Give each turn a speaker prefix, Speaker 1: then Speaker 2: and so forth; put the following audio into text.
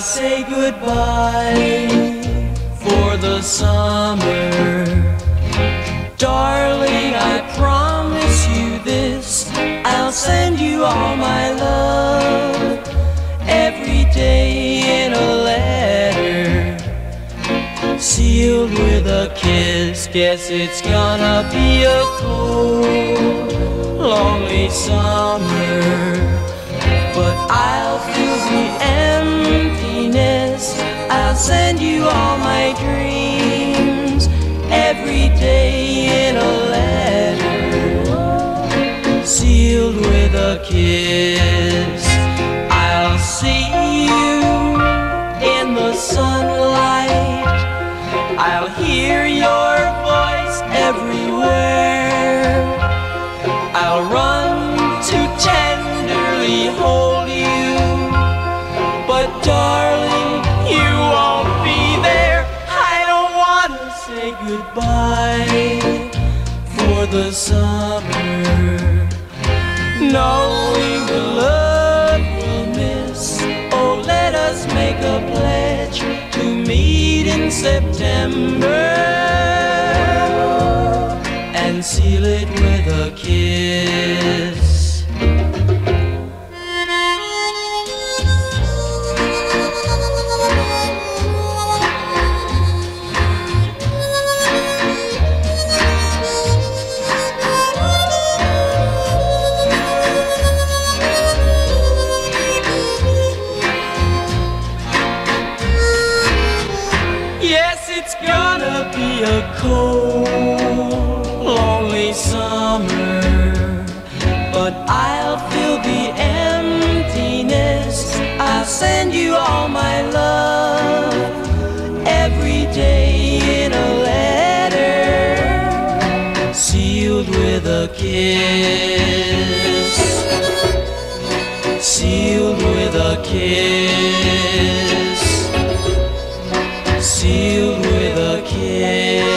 Speaker 1: say goodbye for the summer. Darling, I promise you this. I'll send you all my love every day in a letter. Sealed with a kiss. Guess it's gonna be a cold, lonely summer. Send you all my dreams every day in a letter, sealed with a kiss. I'll see you in the sunlight. I'll hear goodbye for the summer. Knowing the love we'll miss. Oh, let us make a pledge to meet in September and seal it with a kiss. It's gonna be a cold, lonely summer. But I'll fill the emptiness. I'll send you all my love every day in a letter, sealed with a kiss. Sealed with a kiss kiss.